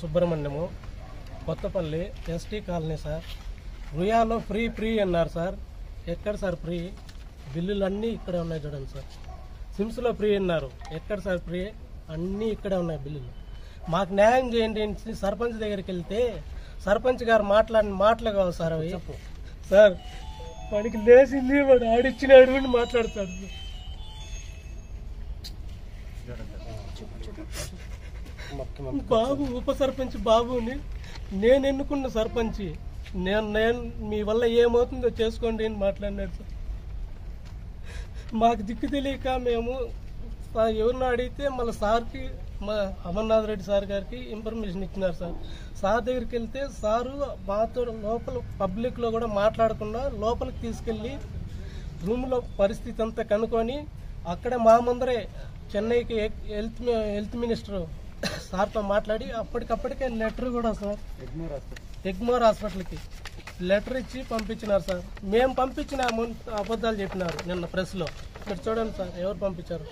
సుబ్రహ్మణ్యము Kothapalli ST colony sir. రుయాలో free free అన్నారు sir. ఎక్కడ సార్ ఫ్రీ? బిల్లులు అన్నీ ఇక్కడే ఉన్నాయి చూడండి సార్. సిమ్స్లో ఫ్రీ అన్నారు. ఎక్కడ సార్ ఫ్రీ? అన్నీ ఇక్కడే ఉన్నాయి బిల్లులు. మాకు న్యాయం చేయండి అని సర్పంచ్ దగ్గరికి వెళ్తే సర్పంచ్ గారు మాట్లాడిన మాటలు కావు సార్ అవి. సార్ వాడికి లేచింది వాడు ఆడిచ్చినాడు అని మాట్లాడతాడు. బాబు ఉప సర్పంచ్ బాబుని నేను ఎన్నుకున్న సర్పంచ్. నేను నేను మీ వల్ల ఏమవుతుందో చేసుకోండి అని మాట్లాడినాడు సార్. మాకు దిక్కు తెలియక మేము ఎవరిని అడిగితే మళ్ళీ సార్కి మా అమర్నాథ్ రెడ్డి సార్ గారికి ఇన్ఫర్మేషన్ ఇచ్చినారు సార్. సార్ దగ్గరికి వెళ్తే సారు మాతో లోపల పబ్లిక్లో కూడా మాట్లాడకుండా లోపలికి తీసుకెళ్ళి రూమ్లో పరిస్థితి అంతా కనుక్కొని అక్కడ మా ముందరే చెన్నైకి హెల్త్ హెల్త్ మినిస్టర్ సార్తో మాట్లాడి అప్పటికప్పటికే లెటర్ కూడా సార్. ఎగ్మోర్ హాస్పిటల్కి లెటర్ ఇచ్చి పంపించినారు సార్. మేము పంపించిన అబద్ధాలు చెప్పినారు నిన్న ప్రెస్లో. ఇక్కడ చూడండి సార్ ఎవరు పంపించారు?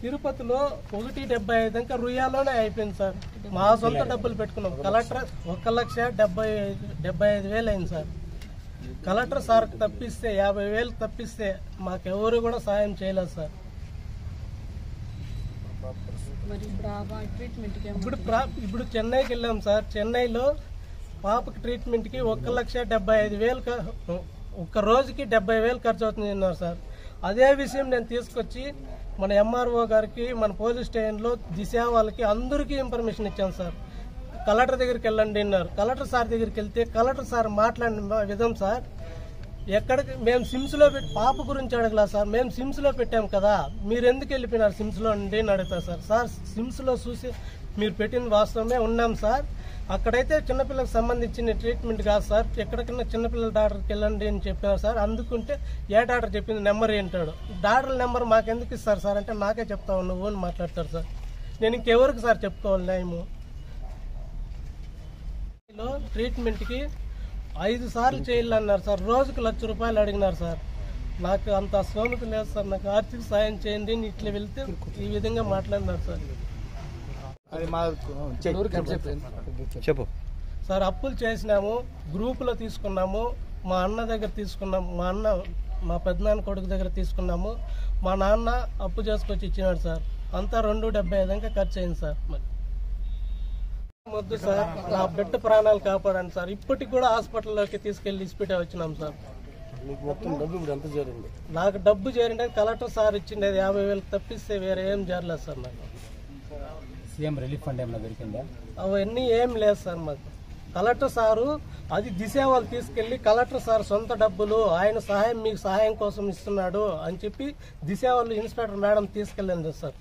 తిరుపతిలో ఒకటి డెబ్బై ఐదు ఇంకా రుయాలోనే అయిపోయింది సార్. మా సొంత డబ్బులు పెట్టుకున్నాం. కలెక్టర్ ఒక లక్ష డెబ్బై ఐదు డెబ్బై ఐదు వేలు అయింది సార్. కలెక్టర్ సార్ తప్పిస్తే యాభై వేలు తప్పిస్తే మాకెవరు కూడా సాయం చేయలేదు సార్. ఇప్పుడు ఇప్పుడు చెన్నైకి వెళ్ళాం సార్. చెన్నైలో పాపకి ట్రీట్మెంట్కి ఒక లక్ష డెబ్బై ఐదు వేలు ఒక్క రోజుకి డెబ్బై వేలు ఖర్చు అవుతుంది అన్నారు సార్. అదే విషయం నేను తీసుకొచ్చి మన ఎంఆర్ఓ గారికి మన పోలీస్ స్టేషన్లో దిశ వాళ్ళకి అందరికీ ఇన్ఫర్మేషన్ ఇచ్చాను సార్. కలెక్టర్ దగ్గరికి వెళ్ళండి అన్నారు. కలెక్టర్ సార్ దగ్గరికి వెళ్తే కలెక్టర్ సార్ మాట్లాడిన విధం సార్ ఎక్కడికి మేము సిమ్స్లో పెట్టి పాప గురించి అడగలా సార్. మేము సిమ్స్లో పెట్టాం కదా. మీరు ఎందుకు వెళ్ళిపోయినారు సిమ్స్లో అండి అని అడుగుతా సార్. సార్ సిమ్స్లో చూసి మీరు పెట్టిన వాస్తవమే ఉన్నాం సార్. అక్కడైతే చిన్నపిల్లలకు సంబంధించిన ట్రీట్మెంట్ కాదు సార్. ఎక్కడికన్నా చిన్నపిల్లల డాక్టర్కి వెళ్ళండి అని చెప్పినారు సార్. అందుకుంటే ఏ డాక్టర్ చెప్పింది నెంబర్ ఏంటాడు. డాక్టర్ నెంబర్ మాకు ఎందుకు ఇస్తారు సార్ అంటే నాకే చెప్తావు నువ్వు అని మాట్లాడతారు సార్. నేను ఇంకెవరికి సార్ చెప్పుకోవాలి న్యాయము? ట్రీట్మెంట్కి ఐదు సార్లు చేయాలన్నారు సార్. రోజుకు లక్ష రూపాయలు అడిగినారు సార్. నాకు అంత స్తోమత లేదు సార్. నాకు ఆర్థిక సాయం చేయండి అని ఇట్లా వెళ్తే ఈ విధంగా మాట్లాడినారు సార్. చెప్పు. సార్ అప్పులు చేసినాము గ్రూపులో తీసుకున్నాము మా అన్న దగ్గర తీసుకున్నాము మా అన్న మా పెద్దనాన్న కొడుకు దగ్గర తీసుకున్నాము మా నాన్న అప్పు చేసుకొచ్చి ఇచ్చినాడు సార్. అంతా రెండు డెబ్బై ఐదు ఇంకా ఖర్చు అయింది సార్. మరి వద్దు సార్. నా బిడ్డ ప్రాణాలు కాపాడండి సార్. ఇప్పటికి కూడా హాస్పిటల్లోకి తీసుకెళ్ళి ఇస్పిటే వచ్చినాం సార్. నాకు డబ్బు చేరిండే కలెక్టర్ సార్ ఇచ్చిండేది యాభై వేలకు తప్పిస్తే వేరే ఏం జరలేదు సార్ నాకు సీఎం రిలీఫ్ ఫండ్ ఏమైనా దొరికిందా? అవన్నీ ఏం లేదు సార్ మాకు. కలెక్టర్ సారు అది దిశ వాళ్ళు తీసుకెళ్ళి కలెక్టర్ సార్ సొంత డబ్బులు ఆయన సహాయం మీకు సహాయం కోసం ఇస్తున్నాడు అని చెప్పి దిశ వాళ్ళు ఇన్స్పెక్టర్ మేడం తీసుకెళ్ళింది సార్.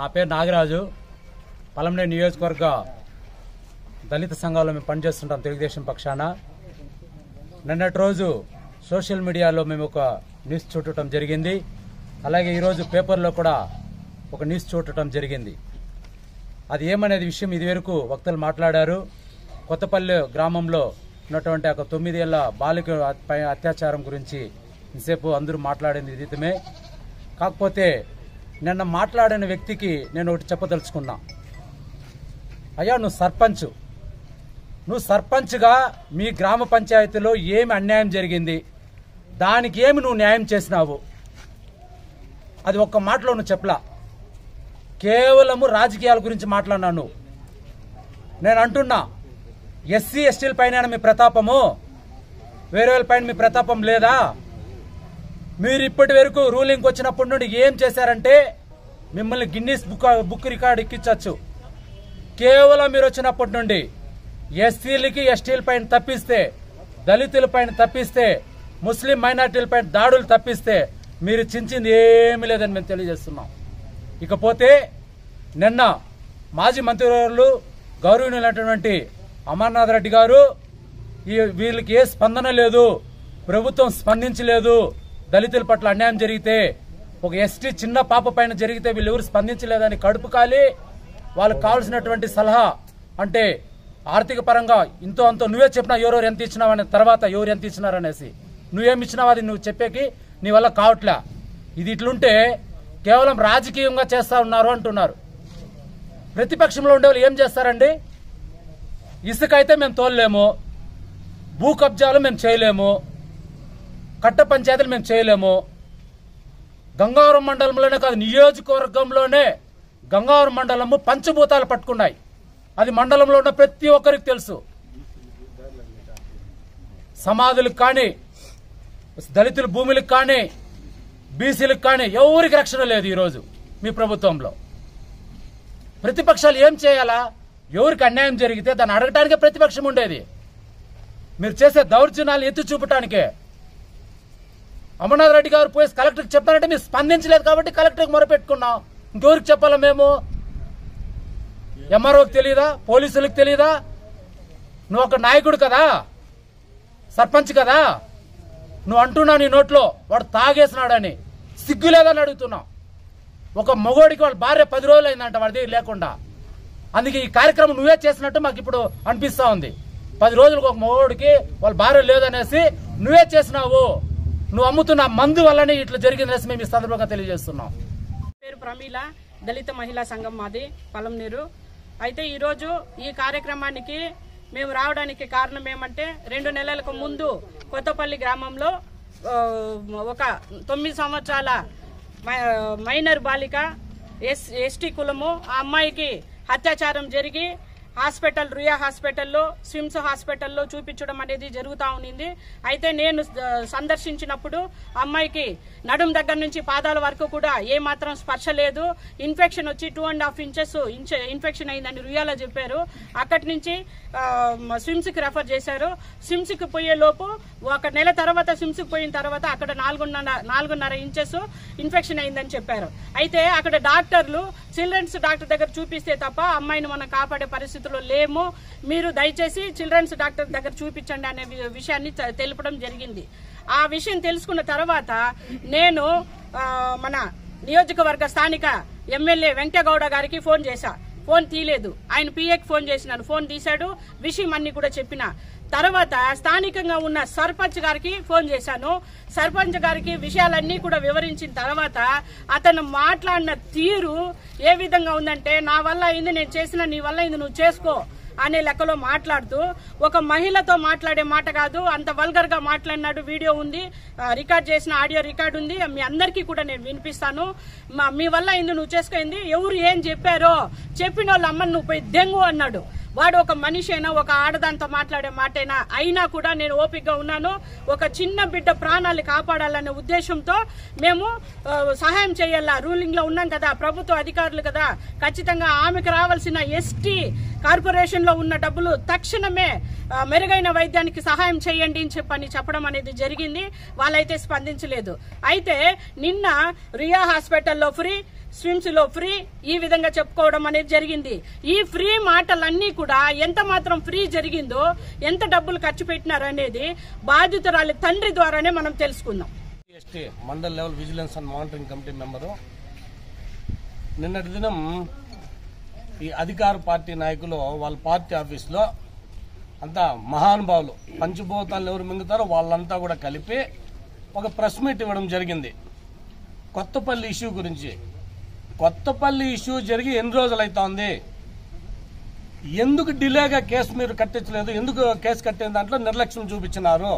నా పేరు నాగరాజు. పలంనే నియోజకవర్గ దళిత సంఘాల్లో మేము పనిచేస్తుంటాం తెలుగుదేశం పక్షాన. నిన్నటి రోజు సోషల్ మీడియాలో మేము ఒక న్యూస్ చూడటం జరిగింది. అలాగే ఈరోజు పేపర్లో కూడా ఒక న్యూస్ చూడటం జరిగింది. అది ఏమనేది విషయం ఇదివరకు వక్తలు మాట్లాడారు. కొత్తపల్లి గ్రామంలో ఉన్నటువంటి ఒక తొమ్మిదేళ్ళ బాలిక పై అత్యాచారం గురించి ఇంతసేపు అందరూ మాట్లాడింది విదితమే కాకపోతే నిన్న మాట్లాడిన వ్యక్తికి నేను ఒకటి చెప్పదలుచుకున్నా. అయ్యా నువ్వు సర్పంచ్. నువ్వు సర్పంచ్గా మీ గ్రామ పంచాయతీలో ఏమి అన్యాయం జరిగింది? దానికి ఏమి నువ్వు న్యాయం చేసినావు? అది ఒక్క మాటలో నువ్వు చెప్పలా. కేవలము రాజకీయాల గురించి మాట్లాడినాను. నువ్వు నేను అంటున్నా ఎస్సీ ఎస్టీల పైన మీ ప్రతాపము? వేరే వాళ్ళ పైన మీ ప్రతాపం లేదా? మీరు ఇప్పటి వరకు రూలింగ్ వచ్చినప్పటి నుండి ఏం చేశారంటే మిమ్మల్ని గిన్నీస్ బుక్ బుక్ రికార్డు ఎక్కించవచ్చు. కేవలం మీరు వచ్చినప్పటి నుండి ఎస్సీలకి ఎస్టీల పైన తప్పిస్తే దళితుల పైన తప్పిస్తే ముస్లిం మైనార్టీల పైన దాడులు తప్పిస్తే మీరు చించింది ఏమీ లేదని మేము తెలియజేస్తున్నాం. ఇకపోతే నిన్న మాజీ మంత్రివర్యులు గౌరవనీయులైనటువంటి అమర్నాథ్ రెడ్డి గారు ఈ వీళ్ళకి ఏ స్పందన లేదు ప్రభుత్వం స్పందించలేదు దళితుల పట్ల అన్యాయం జరిగితే ఒక ఎస్టీ చిన్న పాప పైన జరిగితే వీళ్ళు ఎవరు స్పందించలేదని కడుపు కాలి వాళ్ళకి కావాల్సినటువంటి సలహా అంటే ఆర్థిక పరంగా ఇంతో అంతో నువ్వే చెప్పినా ఎవరెవరు ఎంత ఇచ్చినావనే తర్వాత ఎవరు ఎంత ఇచ్చినారనేసి. నువ్వేమి ఇచ్చినావు అది నువ్వు చెప్పేకి నీ వల్ల కావట్లే. ఇది ఇట్లుంటే కేవలం రాజకీయంగా చేస్తా ఉన్నారు అంటున్నారు. ప్రతిపక్షంలో ఉండేవాళ్ళు ఏం చేస్తారండి? ఇసుక అయితే మేము తోలలేము భూ కబ్జాలు మేము చేయలేము కట్ట పంచాయతీలు మేము చేయలేము. గంగావరం మండలంలోనే కాదు నియోజకవర్గంలోనే గంగావరం మండలము పంచభూతాలు పట్టుకున్నాయి. అది మండలంలో ఉన్న ప్రతి ఒక్కరికి తెలుసు. సమాధులకు కానీ దళితుల భూములకు కానీ బీసీలకు కానీ ఎవరికి రక్షణ లేదు ఈరోజు మీ ప్రభుత్వంలో. ప్రతిపక్షాలు ఏం చేయాలా? ఎవరికి అన్యాయం జరిగితే దాన్ని అడగటానికే ప్రతిపక్షం ఉండేది. మీరు చేసే దౌర్జన్యాలు ఎత్తి చూపటానికే. అమర్నాథ్ రెడ్డి గారు పోయి కలెక్టర్కి చెప్పారంటే మీరు స్పందించలేదు కాబట్టి కలెక్టర్కి మొరపెట్టుకున్నాం. ఇంకెవరికి చెప్పాలా మేము? ఎంఆర్ఓకి తెలియదా పోలీసులకు తెలియదా నువ్వు ఒక నాయకుడు కదా? సర్పంచ్ కదా? నువ్వు అంటున్నావు నీ నోట్లో వాడు తాగేసినాడని. సిగ్గు లేదని అడుగుతున్నావు. ఒక మగోడికి వాళ్ళ భార్య పది రోజులు అయిందంట వాడి దగ్గర లేకుండా. అందుకే ఈ కార్యక్రమం నువ్వే చేసినట్టు మాకు ఇప్పుడు అనిపిస్తూ ఉంది. పది రోజులకు ఒక మగోడికి వాళ్ళ భార్య లేదనేసి నువ్వే చేసినావు. నువ్వు అమ్ముతున్న మందు వల్లనే ఇట్లా జరిగిందనేసి మేము ఈ సందర్భంగా తెలియజేస్తున్నాం. ప్రమీల దళిత మహిళా సంఘం మాది పలంనీరు అయితే ఈరోజు ఈ కార్యక్రమానికి మేము రావడానికి కారణం ఏమంటే రెండు నెలలకు ముందు కొత్తపల్లి గ్రామంలో ఒక తొమ్మిది సంవత్సరాల మై- మైనర్ బాలిక ఎస్ ఎస్టీ కులము ఆ అమ్మాయికి అత్యాచారం జరిగి హాస్పిటల్ రుయా హాస్పిటల్లో స్విమ్స్ హాస్పిటల్లో చూపించడం అనేది జరుగుతూ ఉన్నింది. అయితే నేను సందర్శించినప్పుడు అమ్మాయికి నడుం దగ్గర నుంచి పాదాల వరకు కూడా ఏమాత్రం స్పర్శ లేదు. ఇన్ఫెక్షన్ వచ్చి two and half inches infection అయిందని రుయాలో చెప్పారు. అక్కడి నుంచి స్విమ్స్కి రెఫర్ చేశారు. స్విమ్స్కి పోయేలోపు పోయే లోపు ఒక నెల తర్వాత స్విమ్స్కి పోయిన తర్వాత అక్కడ నాలుగున్నర నాలుగున్నర ఇంచెస్ ఇన్ఫెక్షన్ అయిందని చెప్పారు. అయితే అక్కడ డాక్టర్లు చిల్డ్రన్స్ డాక్టర్ దగ్గర చూపిస్తే తప్ప అమ్మాయిని మనం కాపాడే పరిస్థితుల్లో లేము. మీరు దయచేసి చిల్డ్రన్స్ డాక్టర్ దగ్గర చూపించండి అనే విషయాన్ని తెలుపడం జరిగింది. ఆ విషయం తెలుసుకున్న తర్వాత నేను మన నియోజకవర్గ స్థానిక ఎమ్మెల్యే వెంకటగౌడ గారికి ఫోన్ చేశా. ఫోన్ తీయలేదు. ఆయన పిఏకి ఫోన్ చేసినాను ఫోన్ తీశాడు. విషయం అన్ని కూడా చెప్పిన. తర్వాత స్థానికంగా ఉన్న సర్పంచ్ గారికి ఫోన్ చేశాను. సర్పంచ్ గారికి విషయాలన్నీ కూడా వివరించిన తర్వాత అతను మాట్లాడిన తీరు ఏ విధంగా ఉందంటే నా వల్ల అయింది నేను చేసిన నీ వల్ల అయింది నువ్వు చేసుకో అనే లెక్కలో మాట్లాడుతూ ఒక మహిళతో మాట్లాడే మాట కాదు అంత వల్గర్గా మాట్లాడినాడు వీడియో ఉంది రికార్డ్ చేసిన ఆడియో రికార్డ్ ఉంది మీ అందరికీ కూడా నేను వినిపిస్తాను. మా- మీ వల్ల అయింది నువ్వు చేసుకోయింది ఎవరు ఏం చెప్పారో? చెప్పిన వాళ్ళ అమ్మని నువ్వు పోయి దెంగు అన్నాడు. వాడు ఒక మనిషి అయినా ఒక ఆడదాంతో మాట్లాడే మాటైనా? అయినా కూడా నేను ఓపికగా ఉన్నాను. ఒక చిన్న బిడ్డ ప్రాణాలు కాపాడాలనే ఉద్దేశంతో మేము సహాయం చేయాలా? రూలింగ్లో ఉన్నాం కదా ప్రభుత్వ అధికారులు కదా. ఖచ్చితంగా ఆమెకు రావాల్సిన ఎస్టీ కార్పొరేషన్లో ఉన్న డబ్బులు తక్షణమే మెరుగైన వైద్యానికి సహాయం చేయండి అని చెప్పని చెప్పడం అనేది జరిగింది. వాళ్ళైతే స్పందించలేదు. అయితే నిన్న రియా హాస్పిటల్లో ఫ్రీ స్విమ్స్లో ఫ్రీ ఈ విధంగా చెప్పుకోవడం అనేది జరిగింది. ఈ ఫ్రీ మాటలన్నీ కూడా ఎంత మాత్రం ఫ్రీ జరిగిందో ఎంత డబ్బులు ఖర్చు పెట్టినారు అనేది బాధితురాలి తండ్రి ద్వారానే మనం తెలుసుకుందాం. ST mandal level vigilance and monitoring committee member. నిన్నటి దినం ఈ అధికార పార్టీ నాయకులు వాళ్ళ పార్టీ ఆఫీస్లో అంతా మహానుభావులు పంచభూతాలు ఎవరు మింగుతారో వాళ్ళంతా కూడా కలిపి ఒక ప్రెస్ మీట్ ఇవ్వడం జరిగింది. కొత్తపల్లి ఇష్యూ గురించి కొత్తపల్లి ఇష్యూ జరిగి ఎన్ని రోజులైతోంది? ఎందుకు డిలేగా కేసు మీరు కట్టించలేదు? ఎందుకు కేసు కట్టిన దాంట్లో నిర్లక్ష్యం చూపించినారు?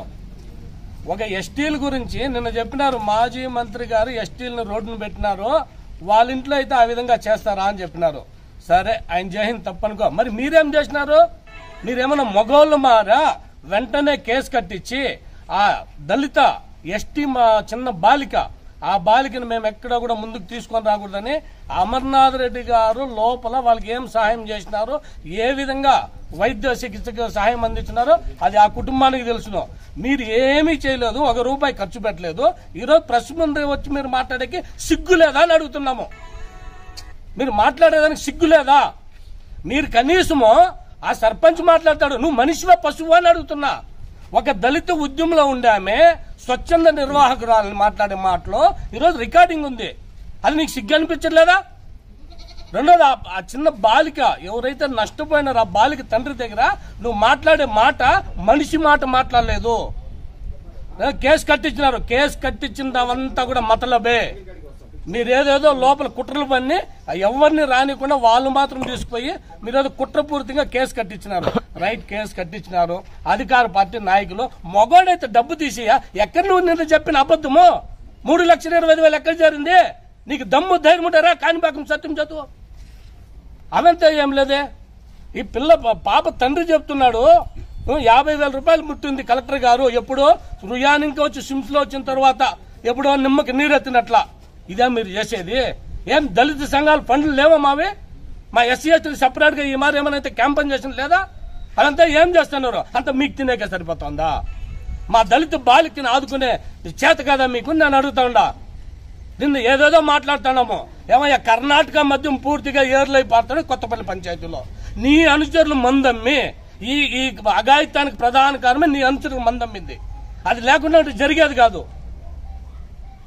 ఒక ఎస్టీల గురించి నిన్న చెప్పినారు మాజీ మంత్రి గారు ఎస్టీలను రోడ్డును పెట్టినారు వాళ్ళ ఇంట్లో అయితే ఆ విధంగా చేస్తారా అని చెప్పినారు. సరే ఆయన జైహింద్ తప్పనుకో. మరి మీరేం చేసినారు? మీరేమైనా మగోళ్ళు మారా? వెంటనే కేసు కట్టించి ఆ దళిత ఎస్టీ మా చిన్న బాలిక ఆ బాలికను మేము ఎక్కడా కూడా ముందుకు తీసుకొని రాకూడదని అమర్నాథ్ రెడ్డి గారు లోపల వాళ్ళకి ఏం సహాయం చేసినారు ఏ విధంగా వైద్య చికిత్సకు సహాయం అందించినారో అది ఆ కుటుంబానికి తెలుసును. మీరు ఏమీ చేయలేదు ఒక రూపాయి ఖర్చు పెట్టలేదు. ఈరోజు ప్రెస్ ముందు వచ్చి మీరు మాట్లాడేకి సిగ్గు లేదా అని అడుగుతున్నాము. మీరు మాట్లాడేదానికి సిగ్గు లేదా? మీరు కనీసము ఆ సర్పంచ్ మాట్లాడతాడు నువ్వు మనిషివా పశువు? అని అడుగుతున్నా. ఒక దళిత ఉద్యమంలో ఉండామే స్వచ్ఛంద నిర్వాహకురాలని మాట్లాడే మాటలో ఈరోజు రికార్డింగ్ ఉంది. అది నీకు సిగ్గు అనిపించట్లేదా? రెండోది ఆ- చిన్న బాలిక ఎవరైతే నష్టపోయినారో ఆ బాలిక తండ్రి దగ్గర నువ్వు మాట్లాడే మాట మనిషి మాట మాట్లాడలేదు. కేసు కట్టించినారు. కేసు కట్టించిన అవంతా కూడా మతలబే. మీరేదేదో లోపల కుట్రలు పన్ని ఎవరిని రానికుండా వాళ్ళు మాత్రం తీసుకుపోయి మీరు ఏదో కుట్రపూరితంగా కేసు కట్టించినారు. రైట్ కేసు కట్టించినారు. అధికార పార్టీ నాయకులు మగోడైతే డబ్బు తీసేయా? ఎక్కడ నువ్వు నిన్న చెప్పిన అబద్ధము? మూడు లక్షల ఇరవై వేలు ఎక్కడ జరిగింది? నీకు దమ్ము ధైర్యం ఉంటారా? కాణిపాకం సత్యం చదువు. అవంతా ఏం లేదే? ఈ పిల్ల పాప తండ్రి చెప్తున్నాడు యాభై వేల రూపాయలు ముట్టింది కలెక్టర్ గారు ఎప్పుడో రుయానికి వచ్చి సిమ్స్లో వచ్చిన తర్వాత ఎప్పుడో నిమ్మకి నీరెత్తినట్ల. ఇదే మీరు చేసేది? ఏం దళిత సంఘాలు ఫండ్లు లేవా మావి? మా ఎస్సీ ఎస్టీలు సపరేట్గా ఈ మారి ఏమైనా అయితే క్యాంపెయిన్ చేసిన లేదా? అదంతా ఏం చేస్తున్నారు? అంత మీకు తినేకే సరిపోతుందా? మా దళిత బాలికని ఆదుకునే చేత కదా మీకు నేను అడుగుతా ఉండా. నిన్ను ఏదేదో మాట్లాడుతున్నాము. ఏమయ్యా కర్ణాటక మద్యం పూర్తిగా ఏర్లైపోతాడు కొత్తపల్లి పంచాయతీలో. నీ అనుచరులు మందమ్మి. ఈ ఈ అఘాయిత్యానికి ప్రధాన కారణమే నీ అనుచరులు మందమ్మింది. అది లేకుండా జరిగేది కాదు.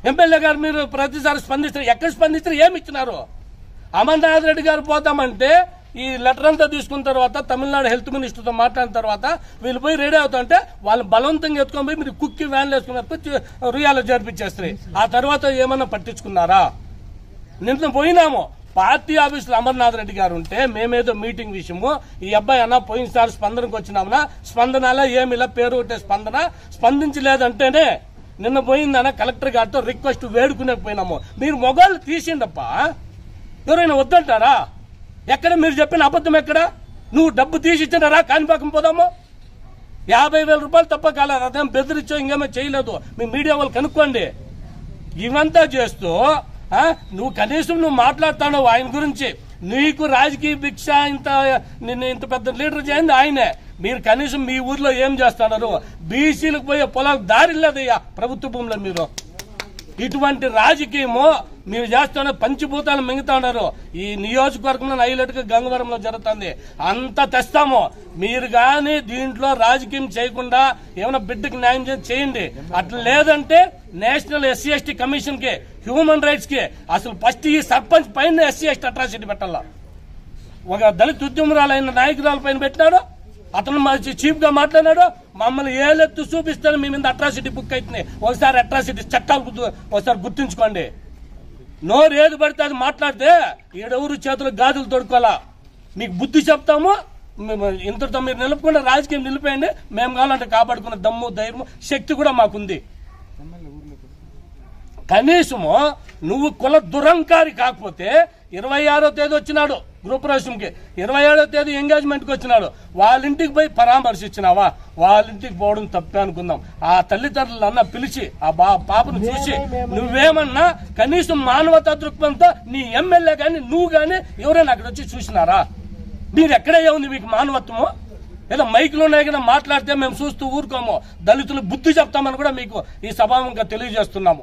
ఎమ్మెల్యే గారు మీరు ప్రతిసారి స్పందిస్తారు ఎక్కడ స్పందిస్తారు ఏమి ఇచ్చినారు అమర్నాథ్ రెడ్డి గారు పోతామంటే ఈ లెటర్ అంతా తీసుకున్న తర్వాత తమిళనాడు హెల్త్ మినిస్టర్తో మాట్లాడిన తర్వాత వీళ్ళు పోయి రెడీ అవుతుంటే వాళ్ళు బలవంతంగా ఎత్తుకొని పోయి మీరు కుక్కి వ్యాన్లు వేసుకుని రుయాలో జరిపించేస్తారు ఆ తర్వాత ఏమన్నా పట్టించుకున్నారా? నిన్న పోయినాము. పార్టీ ఆఫీసులో అమర్నాథ్ రెడ్డి గారు ఉంటే మేమేదో మీటింగ్ విషయము ఈ అబ్బాయి అన్న పోయినసారి స్పందనకు వచ్చినామనా? స్పందనలా ఏమిలా? పేరు ఒకటే స్పందన. స్పందించలేదంటేనే నిన్న పోయిందన్న కలెక్టర్ గారితో రిక్వెస్ట్ వేడుకునే పోయినాము మీరు మొగాళ్ళు తీసిండప్ప. ఎవరైనా వద్దంటారా? ఎక్కడ మీరు చెప్పిన అబద్ధం ఎక్కడ? నువ్వు డబ్బు తీసి ఇచ్చినారా కాణిపాకం పోదాము. యాభై వేల రూపాయలు తప్ప కాలేదు అదేం బెదిరించో ఇంకేమో చేయలేదు. మీ మీడియా వాళ్ళు కనుక్కోండి. ఇవంతా చేస్తూ నువ్వు కనీసం నువ్వు మాట్లాడుతావు ఆయన గురించి. నీకు రాజకీయ భిక్ష ఇంత నిన్ను ఇంత పెద్ద లీడర్ చేయండి ఆయనే. మీరు కనీసం మీ ఊర్లో ఏం చేస్తున్నారు? బీసీలకు పోయే పొలాలకు దారి లేదయ్యా ప్రభుత్వ భూమిలో మీరు. ఇటువంటి రాజకీయము మీరు చేస్తున్న పంచిభూతాలు మింగుతా ఉన్నారు. ఈ నియోజకవర్గంలో హైలైట్గా గంగవరంలో జరుగుతుంది. అంత తెస్తాము. మీరు గాని దీంట్లో రాజకీయం చేయకుండా ఏమైనా బిడ్డకి న్యాయం చేసి చేయండి. అట్లా లేదంటే నేషనల్ ఎస్సీ ఎస్టీ కమిషన్కి హ్యూమన్ రైట్స్కి అసలు ఫస్ట్ ఈ సర్పంచ్ పైన ఎస్సీ ఎస్టీ అట్రాసిటీ పెట్టాలా? ఒక దళిత ఉద్యమరాలైన నాయకురాల పైన పెట్టినాడు? అతను మా చీఫ్గా మాట్లాడాడు మమ్మల్ని ఏలెత్తు చూపిస్తాను మీ మీద అట్రాసిటీ బుక్ అవుతుంది ఒకసారి అట్రాసిటీ చట్టాలు గుర్తు- ఒకసారి గుర్తుంచుకోండి. నోరు ఏది పడితే అది మాట్లాడితే ఈడెవరు చేతులు గాజులు తొడుకోవాలా మీకు బుద్ధి చెప్తాము మేము ఇంతటితో మీరు నిలుపుకుంటే రాజకీయం నిలిపేయండి మేము కావాలంటే కాపాడుకున్న దమ్ము ధైర్యం శక్తి కూడా మాకుంది. కనీసము నువ్వు కుల దురంకారి కాకపోతే ఇరవై ఆరో తేదీ వచ్చినాడు. గృహప్రవేశంకి. ఇరవై ఏడో తేదీ ఎంగేజ్మెంట్కి వచ్చినాడు. వాళ్ళ ఇంటికి పోయి పరామర్శించినావా? వాళ్ళ ఇంటికి పోవడం తప్పే అనుకుందాం. ఆ తల్లిదండ్రులు అన్న పిలిచి ఆ బా పాపను చూసి నువ్వేమన్నా కనీసం మానవతా దృక్పథంతో నీ ఎమ్మెల్యే గాని నువ్వు గాని ఎవరైనా అక్కడ వచ్చి చూసినారా? మీరు ఎక్కడే ఉంది మీకు మానవత్వము? ఏదో మైకులో మాట్లాడితే మేము చూస్తూ ఊరుకోము. దళితులు బుద్ధి చెప్తామని కూడా మీకు ఈ సభాముఖంగా తెలియజేస్తున్నాము.